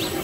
you